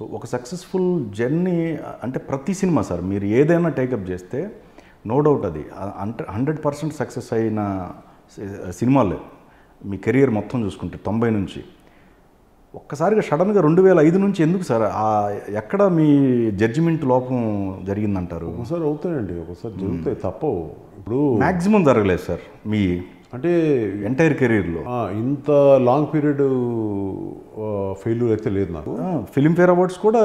So ఒక successful journey అంటే ప్రతి సినిమా సార్ మీరు ఏదైనా టేకప్ చేస్తే నో డౌట్ అది. అంటే హండ్రెడ్ పర్సెంట్ సక్సెస్ అయిన సినిమాలే. మీ కెరియర్ మొత్తం చూసుకుంటే తొంభై నుంచి. ఒక్కసారిగా సడన్గా రెండు వేల ఐదు నుంచి ఎందుకు సార్ ఆ ఎక్కడ మీ జడ్జిమెంట్ లోపం జరిగిందంటారు? ఒకసారి అవుతాయండి ఒకసారి జరుగుతాయి తప్పవు. ఇప్పుడు మ్యాక్సిమం జరగలేదు సార్ మీ అంటే ఎంటైర్ కెరీర్లో ఇంత లాంగ్ పీరియడ్ ఫెయిల్యూర్ అయితే లేదు నాకు. ఫిలింఫేర్ అవార్డ్స్ కూడా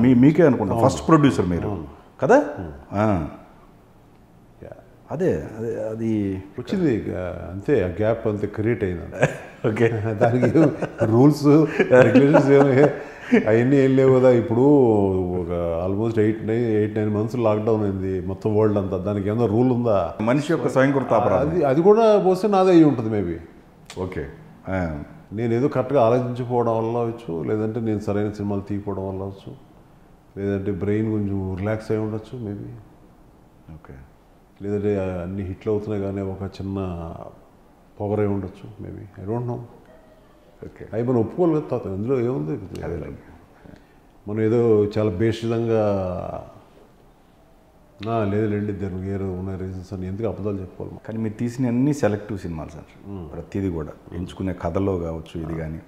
మీ మీకే అనుకుంటా. ఫస్ట్ ప్రొడ్యూసర్ మీరు. కదా. అదే అదే అది వచ్చింది అంతే ఆ గ్యాప్ అంతే క్రియేట్ అయింది. ఓకే. దానికి రూల్స్ రెగ్యులేషన్స్ ఏమి అవన్నీ ఏం లేవు కదా ఇప్పుడు ఒక almost eight nine eight nine months lockdown అయింది మొత్తం వరల్డ్ అంతా. దానికి ఏమన్నా రూల్ ఉందా? మనిషి యొక్క స్వయంకృత అది అది కూడా పోస్తే నాదే అయ్యి ఉంటుంది మేబీ ఓకే. నేను ఏదో కరెక్ట్గా ఆలోచించిపోవడం వల్ల అవచ్చు లేదంటే నేను సరైన సినిమాలు తీయకపోవడం వల్ల అవచ్చు లేదంటే బ్రెయిన్ కొంచెం రిలాక్స్ అయి ఉండొచ్చు మేబీ ఓకే. లేదంటే అన్ని హిట్లు అవుతున్నాయి కానీ ఒక చిన్న పొగరై ఉండొచ్చు మేబీ ఐ డోంట్ నో అవి మనం తాత అందులో ఏముంది? మనం ఏదో చాలా బేషితంగా "నా, లేదులేండి దానికి వేరే ఉన్న రీజన్స్ అని ఎందుకు అబద్ధాలు చెప్పుకోవాలి? కానీ మీరు తీసిన అన్ని సెలెక్టివ్ సినిమాలు సార్. ప్రతిదీ కూడా. ఎంచుకునే కథలో కావచ్చు ఇది కానీ.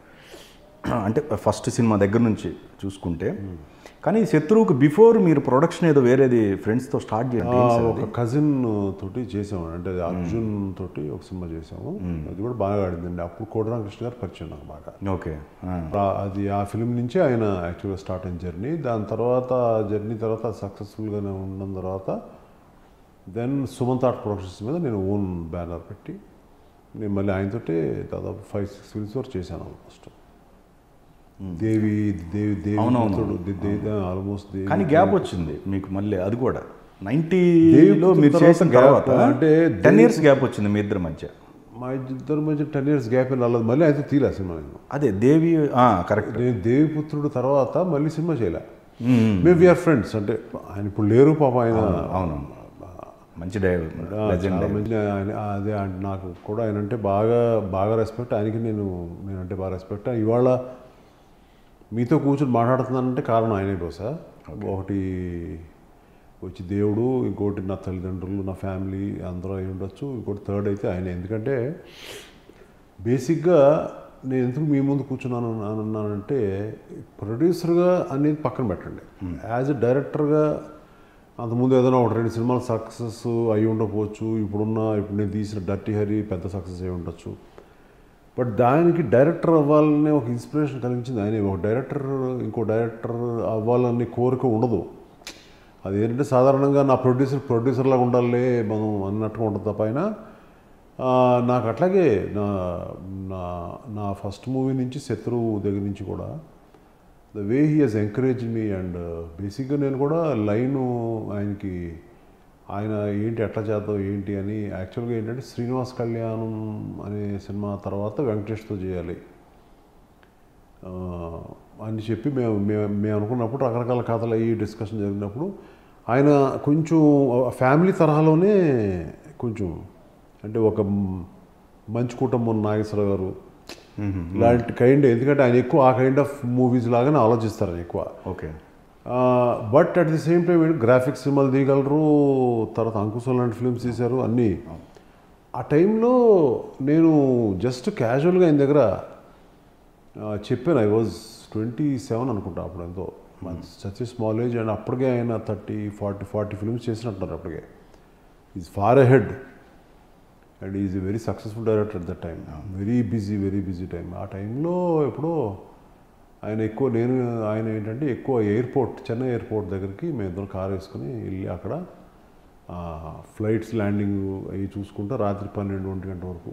అంటే ఫస్ట్ సినిమా దగ్గర నుంచి చూసుకుంటే. కానీ శత్రువుకు బిఫోర్ మీరు ప్రొడక్షన్ ఏదో వేరేది ఫ్రెండ్స్తో స్టార్ట్ చేయండి ఒక కజిన్ తోటి చేసాము. అంటే అర్జున్ తోటి ఒక సినిమా చేసాము. అది కూడా బాగా ఆడిందండి. అప్పుడు కోటరామకృష్ణ గారు పరిచయం నాకు బాగా. ఓకే. అది ఆ ఫిలిం నుంచి ఆయన యాక్చువల్గా స్టార్ట్ అయిన జర్నీ. దాని తర్వాత జర్నీ తర్వాత సక్సెస్ఫుల్గానే ఉన్న తర్వాత దెన్ సుమంత్ ఆర్ట్ ప్రొడక్షన్స్ మీద నేను ఓన్ బ్యానర్ పెట్టి నేను మళ్ళీ ఆయనతోటే దాదాపు ఫైవ్ సిక్స్ ఫిల్మ్స్ వరకు చేశాను ఆల్మోస్ట్ దేవి దేవి దేవి ఆల్మోస్ట్ కానీ గ్యాప్ వచ్చింది మీకు మళ్ళీ అది కూడా. దేవి నైంటీలో మీరు చేసిన తర్వాత అంటే టెన్ ఇయర్స్ గ్యాప్ వచ్చింది మీ ఇద్దరి మధ్య. మా ఇద్దరి మధ్య టెన్ ఇయర్స్ గ్యాప్ రాలేదు. మళ్ళీ అయితే తీలే సినిమా నేను అదే దేవి కరెక్ట్ నేను దేవిపుత్రుడు తర్వాత మళ్ళీ సినిమా చేయలే. మేము వీఆర్ ఫ్రెండ్స్ అంటే ఆయన ఇప్పుడు లేరు పాప ఆయన అవును మంచి డైవర్ మంచి అదే నాకు కూడా ఆయన అంటే బాగా బాగా రెస్పెక్ట్ ఆయనకి నేను నేనంటే బాగా రెస్పెక్ట్ ఇవాళ మీతో కూర్చొని మాట్లాడుతున్నానంటే కారణం ఆయనే బహుశా ఒకటి వచ్చి దేవుడు ఇంకోటి నా తల్లిదండ్రులు నా ఫ్యామిలీ అందరూ అయి ఉండొచ్చు. ఇంకోటి థర్డ్ అయితే ఆయన. ఎందుకంటే బేసిక్గా నేను ఎందుకు మీ ముందు కూర్చున్నాను అని అన్నానంటే ప్రొడ్యూసర్గా అనేది పక్కన పెట్టండి. యాజ్ ఎ డైరెక్టర్గా అంతకుముందు ఏదైనా ఒక రెండు సినిమాలు సక్సెస్ అయి ఉండకపోవచ్చు. ఇప్పుడున్న ఇప్పుడు నేను తీసిన డర్టీ హరి పెద్ద సక్సెస్ అయి ఉండొచ్చు. బట్ దానికి డైరెక్టర్ అవ్వాలనే ఒక ఇన్స్పిరేషన్ కలిగించింది ఆయన. ఒక డైరెక్టర్ ఇంకో డైరెక్టర్ అవ్వాలనే కోరిక ఉండదు. అది ఏంటంటే సాధారణంగా నా ప్రొడ్యూసర్ ప్రొడ్యూసర్లాగా ఉండాలి మనం అన్నట్టుగా ఉంటుంది తప్ప అయినా నాకు అట్లాగే నా నా నా ఫస్ట్ మూవీ నుంచి శత్రువు దగ్గర నుంచి కూడా the way he has encourage me and బేసిక్గా నేను కూడా లైను ఆయనకి ఆయన ఏంటి ఎట్లా చేద్దాం ఏంటి అని యాక్చువల్గా ఏంటంటే శ్రీనివాస్ కళ్యాణం అనే సినిమా తర్వాత వెంకటేష్తో చేయాలి. అని చెప్పి మేము మేము మేము అనుకున్నప్పుడు రకరకాల కథలు అయ్యి డిస్కషన్ జరిగినప్పుడు ఆయన కొంచెం ఫ్యామిలీ తరహాలోనే కొంచెం అంటే ఒక మంచి కుటుంబం నాగేశ్వర గారు. ఇలాంటి కైండ్ ఎందుకంటే ఆయన ఎక్కువ ఆ కైండ్ ఆఫ్ మూవీస్ లాగానే ఆలోచిస్తారు ఎక్కువ. Okay. But at the same time graphics సినిమాలు తీయగలరు తర్వాత అంకుశం లాంటి ఫిల్మ్స్ తీశారు అన్నీ. ఆ టైంలో నేను జస్ట్ క్యాజువల్గా ఆయన దగ్గర చెప్పాను ఐ వాజ్ ట్వంటీ సెవెన్ అనుకుంటా అప్పుడు ఎంతో. సచ్ స్మాల్ ఏజ్ అండ్ అప్పటికే ఆయన థర్టీ ఫార్టీ ఫార్టీ ఫిల్మ్స్ చేసినట్టున్నారు అప్పటికే. Is far ahead and is very successful director at the time very busy very busy time ఆ టైంలో ఎప్పుడో ఆయన ఎక్కువ నేను ఆయన ఏంటంటే ఎక్కువ ఎయిర్పోర్ట్ చెన్నై ఎయిర్పోర్ట్ దగ్గరికి మేము ఇద్దరు కార్ వేసుకుని వెళ్ళి అక్కడ ఫ్లైట్స్ ల్యాండింగ్ అవి చూసుకుంటూ రాత్రి పన్నెండు ఒంటి గంట వరకు.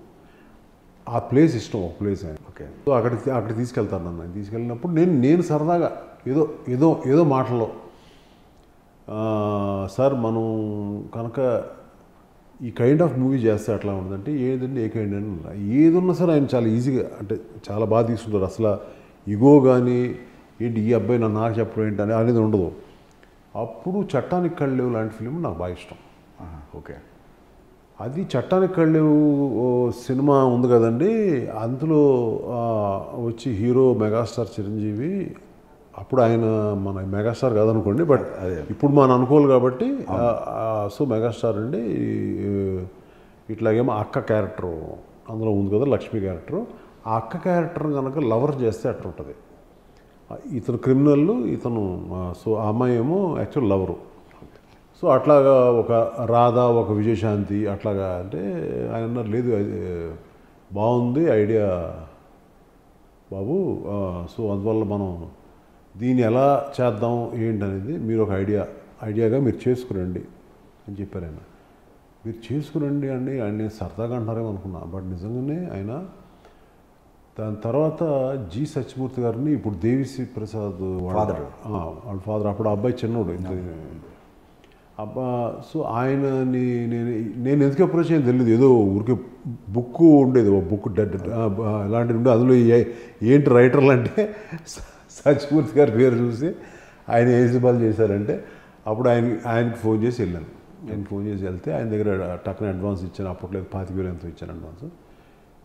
ఆ ప్లేస్ ఇష్టం ఒక ప్లేస్ ఆయన. ఓకే. సో అక్కడ అక్కడ తీసుకెళ్తాను నన్ను. తీసుకెళ్ళినప్పుడు నేను నేను సరదాగా ఏదో ఏదో ఏదో మాటలో "ఆ, సార్ మనం కనుక ఈ కైండ్ ఆఫ్ మూవీ చేస్తే అట్లా ఉంటుందంటే ఏదండి ఏ కైండ్ అని అన్నా. ఏది ఉన్నా సరే ఆయన చాలా ఈజీగా అంటే చాలా బాగా తీసుకుంటారు. అసలు ఇగో కానీ ఏంటి ఈ అబ్బాయి నన్ను నాకు చెప్పడం ఏంటి అని అనేది ఉండదు. అప్పుడు చట్టానికి కళ్ళు లాంటి ఫిలిం నాకు బాగా ఇష్టం. ఓకే. అది చట్టానికి కళ్ళు ఓ సినిమా ఉంది కదండి అందులో వచ్చి హీరో మెగాస్టార్ చిరంజీవి అప్పుడు ఆయన మన మెగాస్టార్ కాదనుకోండి బట్ ఇప్పుడు మనం అనుకోవాలి కాబట్టి సో మెగాస్టార్ అండి ఇట్లాగేమో అక్క క్యారెక్టర్ అందులో ఉంది కదా లక్ష్మి క్యారెక్టర్ ఆ అక్క క్యారెక్టర్ కనుక లవర్ చేస్తే అట్లుంటుంది. ఇతను క్రిమినల్ ఇతను సో ఆ అమ్మాయి ఏమో యాక్చువల్ లవరు. సో అట్లాగా ఒక రాధ ఒక విజయశాంతి అట్లాగా అంటే ఆయన అన్నారు లేదు అది బాగుంది ఐడియా బాబు సో అందువల్ల మనం దీన్ని ఎలా చేద్దాం ఏంటనేది మీరు ఒక ఐడియా ఐడియాగా మీరు చేసుకురండి అని చెప్పారు ఆయన. మీరు చేసుకురండి అండి ఆయన నేను సరదాగా అంటారేమో అనుకున్నా బట్ నిజంగానే ఆయన దాని తర్వాత జి సత్యమూర్తి గారిని ఇప్పుడు దేవిశ్రీ ప్రసాద్. ఆ, వాళ్ళ ఫాదర్ అప్పుడు అబ్బాయి చిన్నోడు. అబ్బా సో ఆయనని నేను నేను ఎందుకు అప్రోచ్ అయ్యింది తెలియదు ఏదో ఊరికే బుక్ ఉండేది ఒక బుక్ ఇలాంటిది ఉండే. అందులో ఏంటి రైటర్లు అంటే సత్యమూర్తి గారి పేరు చూసి ఆయన ఏ సినిమాలు చేశారంటే అప్పుడు ఆయన ఆయనకి ఫోన్ చేసి వెళ్ళాను. ఆయన ఫోన్ చేసి వెళ్తే ఆయన దగ్గర టక్కన అడ్వాన్స్ ఇచ్చాను. అప్పట్లో పాతిక వేలు ఎంతో ఇచ్చాను అడ్వాన్స్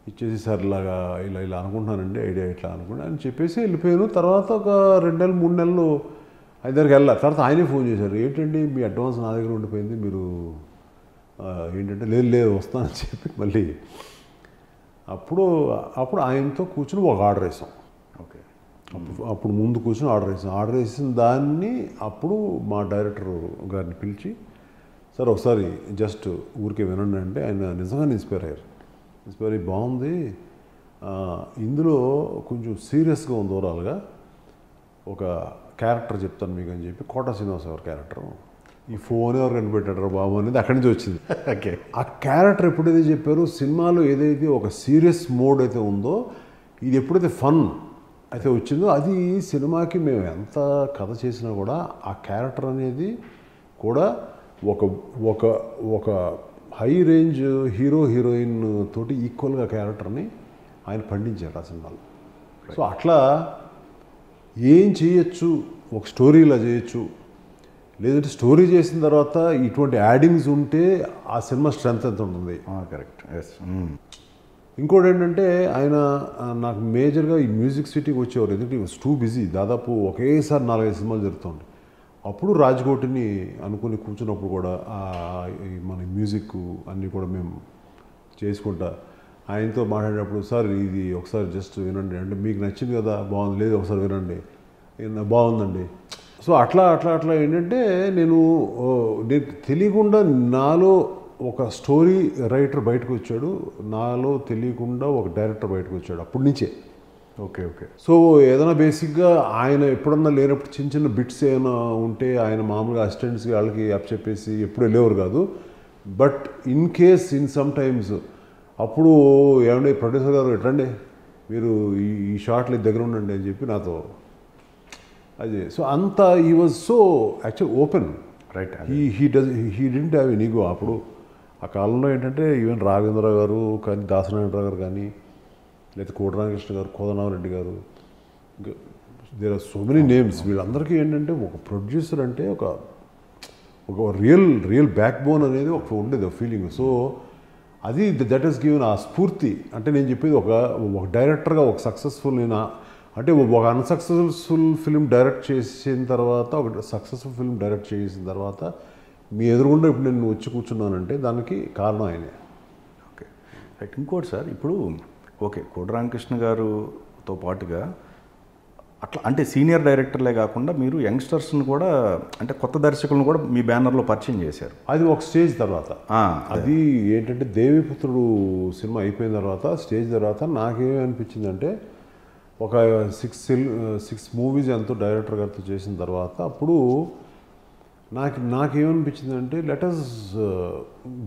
ఇచ్చేసి సార్ ఇలాగా ఇలా ఇలా అనుకుంటున్నానండి ఐడియా ఇట్లా అనుకుంటా అని చెప్పేసి వెళ్ళిపోయాను. తర్వాత ఒక రెండు నెలలు మూడు నెలలు ఆయన దగ్గరికి వెళ్ళా. తర్వాత ఆయనే ఫోన్ చేశారు. ఏంటండి మీ అడ్వాన్స్ నా దగ్గర ఉండిపోయింది. మీరు ఏంటంటే లేదు లేదు వస్తానని చెప్పి మళ్ళీ. అప్పుడు అప్పుడు ఆయనతో కూర్చుని ఒక ఆర్డర్ వేసాం. ఓకే. అప్పుడు అప్పుడు ముందు కూర్చొని ఆర్డర్ వేసాం. ఆర్డర్ వేసిన దాన్ని అప్పుడు మా డైరెక్టర్ గారిని పిలిచి సార్ ఒకసారి జస్ట్ ఊరికే వినండి అంటే ఆయన నిజంగానే ఇన్స్పైర్ అయ్యారు. ఇన్స్పైర్ అయ్యి బాగుంది ఇందులో కొంచెం సీరియస్గా ఉంది ఓవరాల్గా. ఒక క్యారెక్టర్ చెప్తాను మీకు అని చెప్పి కోట శ్రీనివాస్ గారి క్యారెక్టర్. ఈ ఫోన్ ఎవరు కనిపెట్టాడు బాబు అనేది అక్కడి నుంచి వచ్చింది. ఓకే. ఆ క్యారెక్టర్ ఎప్పుడైతే చెప్పారో సినిమాలో ఏదైతే ఒక సీరియస్ మోడ్ అయితే ఉందో ఇది ఎప్పుడైతే ఫన్ అయితే వచ్చిందో అది సినిమాకి మేము ఎంత కథ చేసినా కూడా ఆ క్యారెక్టర్ అనేది కూడా ఒక ఒక ఒక హై రేంజ్ హీరో హీరోయిన్ తోటి ఈక్వల్గా క్యారెక్టర్ని ఆయన పండించారు ఆ సినిమాలో. సో అట్లా ఏం చేయొచ్చు? ఒక స్టోరీ ఇలా చేయొచ్చు. లేదంటే స్టోరీ చేసిన తర్వాత ఇటువంటి యాడింగ్స్ ఉంటే ఆ సినిమా స్ట్రెంత్ ఎంత ఉంటుంది? కరెక్ట్. ఎస్ ఇంకోటి ఏంటంటే ఆయన నాకు మేజర్గా ఈ మ్యూజిక్ సిటీకి వచ్చేవారు. ఎందుకంటే వాస్ టూ బిజీ దాదాపు ఒకేసారి నాలుగైదు సినిమాలు జరుగుతుంది అప్పుడు రాజ్కోటిని అనుకుని కూర్చున్నప్పుడు కూడా మన మ్యూజిక్ అన్నీ కూడా మేము చేసుకుంటా. ఆయనతో మాట్లాడేటప్పుడు సార్ ఇది ఒకసారి జస్ట్ వినండి. అంటే మీకు నచ్చింది కదా బాగుంది. లేదు ఒకసారి వినండి. బాగుందండి. సో అట్లా అట్లా అట్లా ఏంటంటే నేను నేను తెలియకుండా నాలో ఒక స్టోరీ రైటర్ బయటకు వచ్చాడు నాలో తెలియకుండా ఒక డైరెక్టర్ బయటకు వచ్చాడు అప్పటి నుంచే. Okay okay. సో ఏదైనా బేసిక్గా ఆయన ఎప్పుడన్నా లేనప్పుడు చిన్న చిన్న బిట్స్ ఏమైనా ఉంటే ఆయన మామూలుగా అసిస్టెంట్స్కి వాళ్ళకి అప్ చెప్పేసి ఎప్పుడు వెళ్ళేవారు కాదు. But in case in some times అప్పుడు ఏమంటే ప్రొడ్యూసర్ గారు ఎట్లండి? మీరు ఈ ఈ షాట్లు దగ్గర ఉండండి అని చెప్పి నాతో అది. సో అంత ఈ was so actual open right he he does he didn't have నీకు అప్పుడు. ఆ కాలంలో ఏంటంటే ఈవెన్ రాఘవేంద్ర గారు కానీ దాసనారాయణరావు గారు కానీ లేదా కోటరామకృష్ణ గారు కోదనామరెడ్డి గారు there are so many names వీళ్ళందరికీ ఏంటంటే ఒక ప్రొడ్యూసర్ అంటే ఒక ఒక రియల్ రియల్ బ్యాక్ బోన్ అనేది ఒక ఉండేది ఒక ఫీలింగ్ సో అది దట్ ఈస్ గివెన్ ఆ స్ఫూర్తి. అంటే నేను చెప్పేది ఒక ఒక డైరెక్టర్గా ఒక సక్సెస్ఫుల్ నేను అంటే ఒక అన్సక్సెస్ఫుల్ ఫిల్మ్ డైరెక్ట్ చేసిన తర్వాత ఒక సక్సెస్ఫుల్ ఫిల్మ్ డైరెక్ట్ చేసిన తర్వాత మీ ఎదురుగుండా ఇప్పుడు నేను వచ్చి కూర్చున్నానంటే దానికి కారణం ఆయనే. ఓకే రైట్ ఇంకోటి సార్ ఇప్పుడు ఓకే కోటి రామకృష్ణ గారుతో పాటుగా అట్లా అంటే సీనియర్ డైరెక్టర్లే కాకుండా మీరు యంగ్స్టర్స్ని కూడా అంటే కొత్త దర్శకులను కూడా మీ బ్యానర్లో పరిచయం చేశారు. అది ఒక స్టేజ్ తర్వాత. అది ఏంటంటే దేవిపుత్రుడు సినిమా అయిపోయిన తర్వాత స్టేజ్ తర్వాత నాకేమీ అనిపించిందంటే ఒక సిక్స్ సిక్స్ మూవీస్ ఎంతో డైరెక్టర్ గారితో చేసిన తర్వాత అప్పుడు నాకు నాకేమనిపించిందంటే let's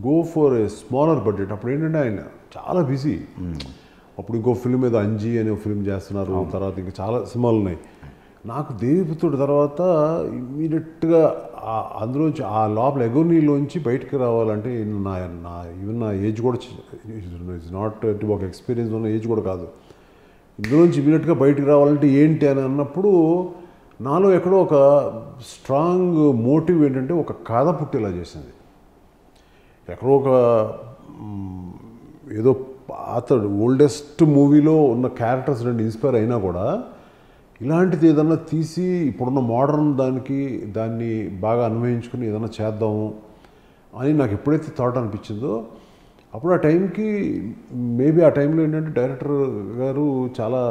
go for a smaller budget అప్పుడు ఏంటంటే ఆయన చాలా బిజీ. అప్పుడు ఇంకో ఫిల్మ్ ఏదో అంజీ అనే ఫిల్మ్ చేస్తున్నారు తర్వాత ఇంకా చాలా సినిమాలు ఉన్నాయి. నాకు దేవిపుత్రుడు తర్వాత ఇమీడియట్గా అందులోంచి ఆ లోపల ఎగోనీలోంచి బయటకు రావాలంటే నా నా ఈవెన్ నా ఏజ్ కూడా ఇట్స్ నాట్ ఒక ఎక్స్పీరియన్స్ ఉన్న ఏజ్ కూడా కాదు. ఇందులోంచి ఇమీడియట్గా బయటకు రావాలంటే ఏంటి అని అన్నప్పుడు నాలో ఎక్కడో ఒక స్ట్రాంగ్ మోటివ్ ఏంటంటే ఒక కథ పుట్టేలా చేసింది. ఎక్కడో ఒక ఏదో పాత ఓల్డెస్ట్ మూవీలో ఉన్న క్యారెక్టర్స్ రెండు ఇన్స్పైర్ అయినా కూడా ఇలాంటిది ఏదన్నా తీసి ఇప్పుడున్న మోడర్న్ దానికి దాన్ని బాగా అన్వయించుకుని ఏదైనా చేద్దాము అని నాకు ఎప్పుడైతే థాట్ అనిపించిందో అప్పుడు ఆ టైంకి మేబీ ఆ టైంలో ఏంటంటే డైరెక్టర్ గారు చాలా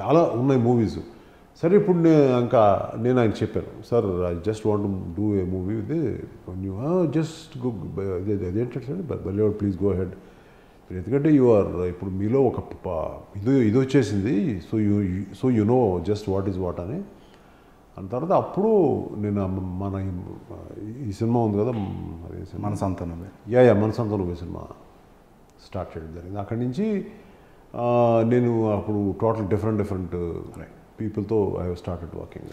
చాలా ఉన్నాయి మూవీస్ సరే ఇప్పుడు నేను ఇంకా నేను ఆయన చెప్పాను sir I just want do a movie ఇది జస్ట్ అదేంటంటే బలీవుడ్ ప్లీజ్ గో హెడ్ ఎందుకంటే యు ఆర్ ఇప్పుడు మీలో ఒక ఇది ఇది వచ్చేసింది. So you so you know just what is what అని. అని తర్వాత అప్పుడు నేను మన ఈ- సినిమా ఉంది కదా మన సంతానమే యా యా పోయి సినిమా స్టార్ట్ చేయడం జరిగింది. అక్కడి నుంచి నేను అప్పుడు టోటల్ డిఫరెంట్ డిఫరెంట్ పీపుల్తో ఐ స్టార్టెడ్ వర్కింగ్.